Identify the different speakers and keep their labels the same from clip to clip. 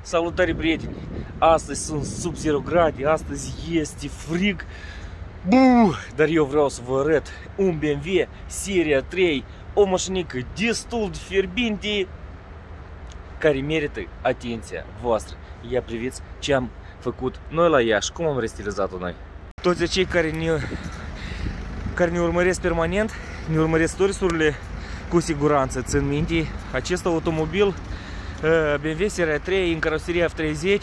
Speaker 1: Salutare prieteni! Astăzi sunt sub 0 grade, astăzi este frig. Buh! Dar eu vreau să vă arăt un BMW seria 3, o mașinică destul de fierbinte care merită atenția voastră. Ia priviți ce am făcut noi la Iași, cum am restilizat-o noi. Toți cei care ne, care ne urmăresc permanent, ne urmăresc stories cu siguranță țin minte acest automobil BMW seria 3 în caroseria F30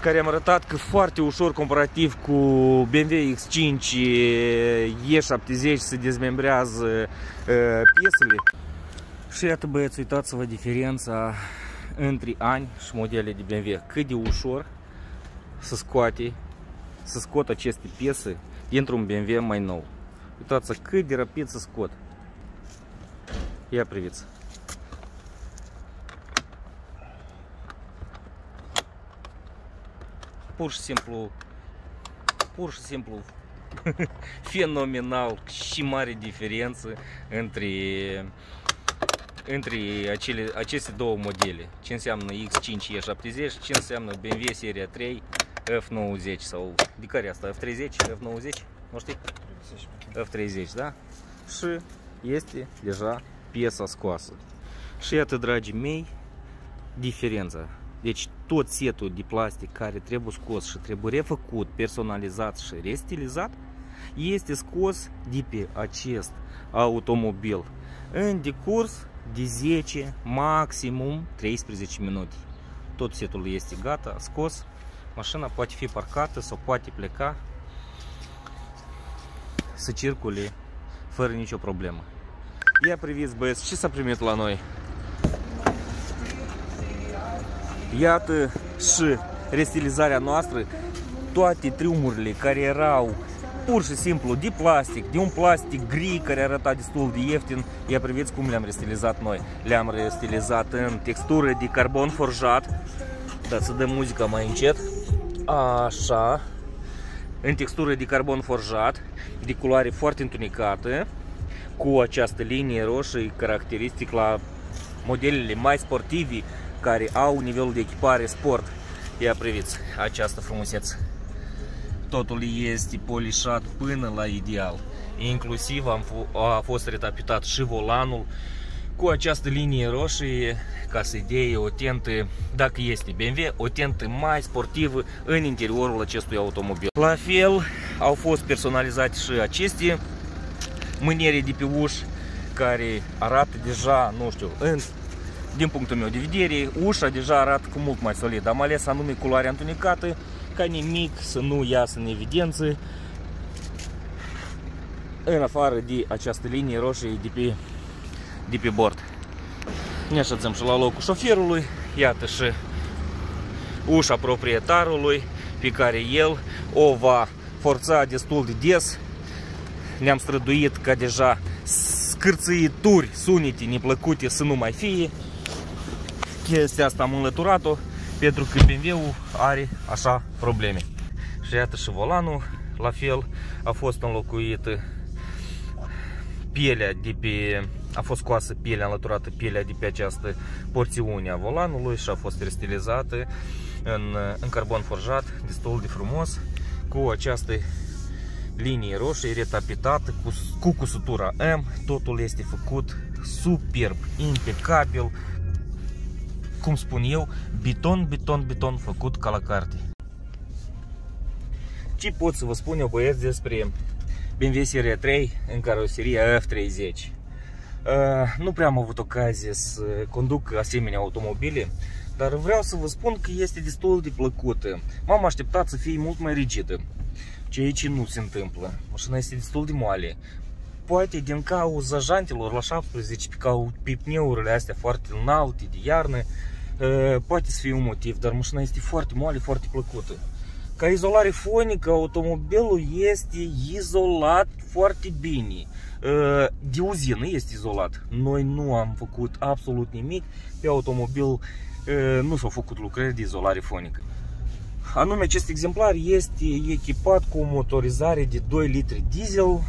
Speaker 1: care am arătat că foarte ușor comparativ cu BMW X5 E70 se dezmembrează piesele. Și iată băieți, uitați-vă diferența între ani și modele de BMW. Cât de ușor să scoate, să scot aceste piese dintr-un BMW mai nou. Uitați-vă cât de rapid să scot. Ia priviți. Simplu, pur și simplu fenomenal și mare diferență între, acele, aceste două modele. Ce înseamnă X5 E70, ce înseamnă BMW seria 3 F90 sau de care asta? F30, F90? Nu știi? F30, da? Și este deja piesa scoasă. Și iată, dragii mei, diferența. Deci tot setul de plastic care trebuie scos și trebuie refăcut, personalizat și restilizat este scos de pe acest automobil în decurs de 10, maximum 13 minute. Tot setul este gata, scos, mașina poate fi parcată sau poate pleca să circule fără nicio problemă. Ia priviți băieți ce s-a primit la noi. Iată și restilizarea noastră, toate triumurile care erau pur și simplu de plastic, de un plastic gri care arăta destul de ieftin. Ia priviți cum le-am restilizat noi. Le-am restilizat în textură de carbon forjat. Da, să dăm muzica mai încet. Așa. În textură de carbon forjat, de culoare foarte întunecată, cu această linie roșie caracteristic la modelele mai sportivi care au nivelul de echipare sport. Ia priviți această frumusețe. Totul este polișat până la ideal. Inclusiv am a fost retapitat și volanul cu această linie roșie ca să idee o tentă, dacă este BMW, o tentă mai sportivă în interiorul acestui automobil. La fel au fost personalizate și aceste mâniere de pe uși care arată deja, nu știu, în din punctul meu de vedere, ușa deja arată cu mult mai solid. Am ales anume culoarea întunecată, ca nimic să nu iasă în evidență, în afară de această linie roșie de pe, de pe bord. Ne așezăm și la locul șoferului, iată și ușa proprietarului, pe care el o va forța destul de des. Ne-am străduit ca deja scârțâituri, sunete neplăcute să nu mai fie chestia asta am înlăturat-o pentru că BMW-ul are așa probleme. Și iată și volanul, la fel, a fost înlocuit pielea de pe, a fost scoasă pielea, înlăturată pielea de pe această porțiune a volanului și a fost restilizată în, în carbon forjat, destul de frumos, cu această linie roșie retapitată cu, cu cusutura M, totul este făcut superb, impecabil, cum spun eu, beton, beton, beton făcut ca la carte. Ce pot să vă spun eu băieți despre BMW Serie 3 în caroseria F30? Uh, nu prea am avut ocazie să conduc asemenea automobile, dar vreau să vă spun că este destul de plăcută. M-am așteptat să fie mult mai rigidă, ceea ce nu se întâmplă. Mașina este destul de moale. Poate din cauza jantelor la 17, pe pneurile astea foarte înalte de iarnă, poate să fie un motiv, dar mașina este foarte moale, foarte plăcută. Ca izolare fonică, automobilul este izolat foarte bine. De uzină este izolat. Noi nu am făcut absolut nimic. Pe automobil nu s-au făcut lucrări de izolare fonică. Anume, acest exemplar este echipat cu o motorizare de 2 litri diesel.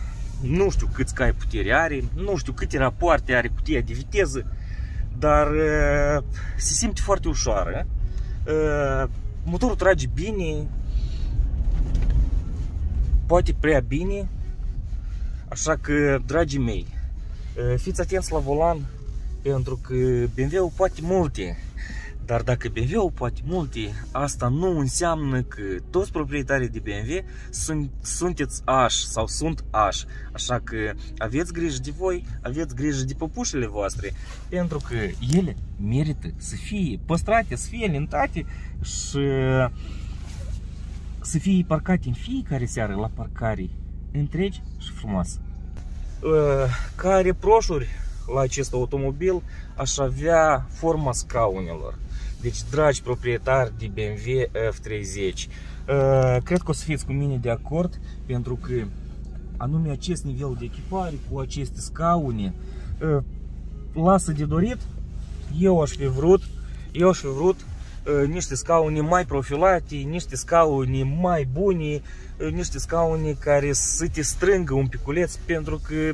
Speaker 1: Nu știu câți cai putere are, nu știu câte rapoarte are cutia de viteză dar se simte foarte ușoară. Uh, motorul trage bine, poate prea bine, așa că, dragii mei, uh, fiți atenți la volan, pentru că BMW-ul poate multe. Dar dacă BMW-ul poate multe, asta nu înseamnă că toți proprietarii de BMW sunt, sunteți aș sau sunt aș. Așa că aveți grijă de voi, aveți grijă de păpușele voastre, pentru că ele merită să fie păstrate, să fie lentate și să fie parcate în fiecare seară la parcare întregi și frumoase. Ca reproșuri la acest automobil aș avea forma scaunelor. Deci, dragi proprietari de BMW F30, uh, cred că o să fiți cu mine de acord, pentru că anume acest nivel de echipare cu aceste scaune uh, lasă de dorit. Eu aș fi vrut, eu aș fi vrut uh, niște scaune mai profilate, niște scaune mai bune, niște scaune care să te strângă un piculeț, pentru că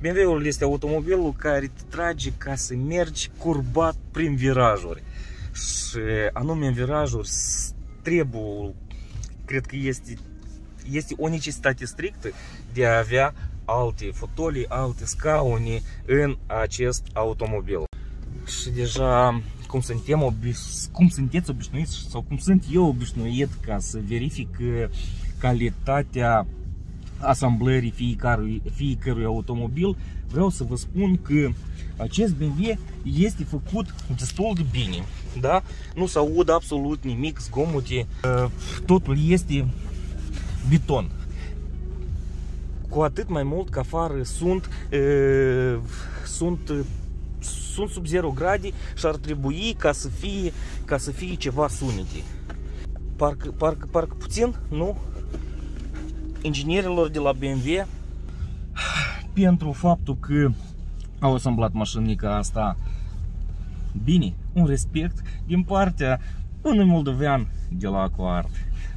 Speaker 1: BMW-ul este automobilul care te trage ca să mergi curbat prin virajuri și anume în virajuri trebuie, cred că este, este o necesitate strictă de a avea alte fotolii, alte scaune în acest automobil. Și deja cum suntem cum sunteți obișnuiți sau cum sunt eu obișnuit ca să verific calitatea asamblării fiecărui, fiecărui automobil, vreau să vă spun că acest BMW este făcut destul de bine. Da? Nu se aud absolut nimic, zgomote, totul este beton. Cu atât mai mult că afară sunt, sunt sunt sub 0 grade și ar trebui ca să fie, ca să fie ceva sunete. Parcă, parcă, parcă puțin, nu? Inginierilor de la BMW pentru faptul că au asamblat mașinica asta bine, un respect din partea unui moldovean de la Acuart.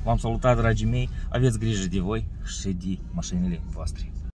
Speaker 1: V-am salutat, dragii mei, aveți grijă de voi și de mașinile voastre.